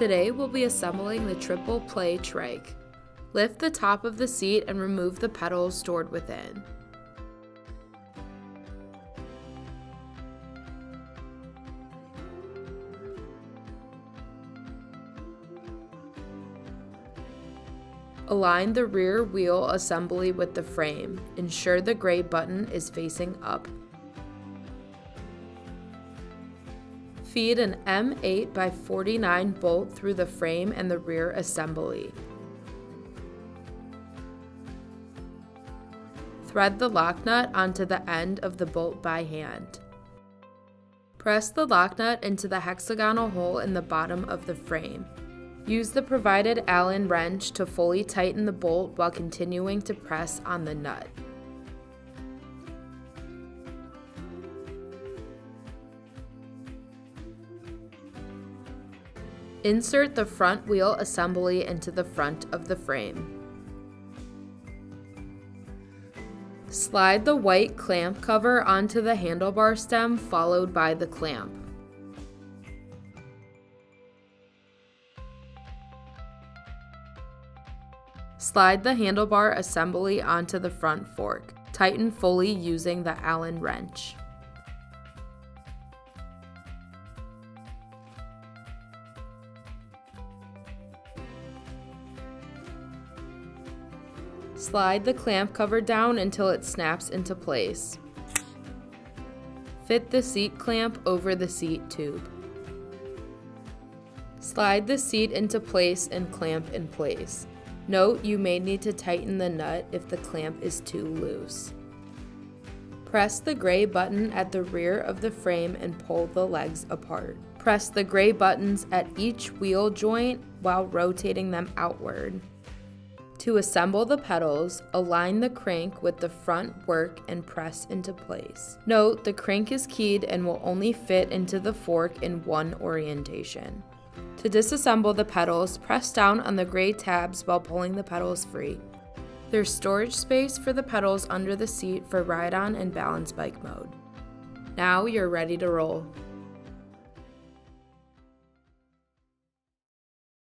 Today we'll be assembling the triple play trike. Lift the top of the seat and remove the pedals stored within. Align the rear wheel assembly with the frame. Ensure the gray button is facing up. Feed an M8 by 49 bolt through the frame and the rear assembly. Thread the lock nut onto the end of the bolt by hand. Press the lock nut into the hexagonal hole in the bottom of the frame. Use the provided Allen wrench to fully tighten the bolt while continuing to press on the nut. Insert the front wheel assembly into the front of the frame. Slide the white clamp cover onto the handlebar stem followed by the clamp. Slide the handlebar assembly onto the front fork. Tighten fully using the Allen wrench. Slide the clamp cover down until it snaps into place. Fit the seat clamp over the seat tube. Slide the seat into place and clamp in place. Note you may need to tighten the nut if the clamp is too loose. Press the gray button at the rear of the frame and pull the legs apart. Press the gray buttons at each wheel joint while rotating them outward. To assemble the pedals, align the crank with the front fork and press into place. Note the crank is keyed and will only fit into the fork in one orientation. To disassemble the pedals, press down on the gray tabs while pulling the pedals free. There's storage space for the pedals under the seat for ride-on and balance bike mode. Now you're ready to roll.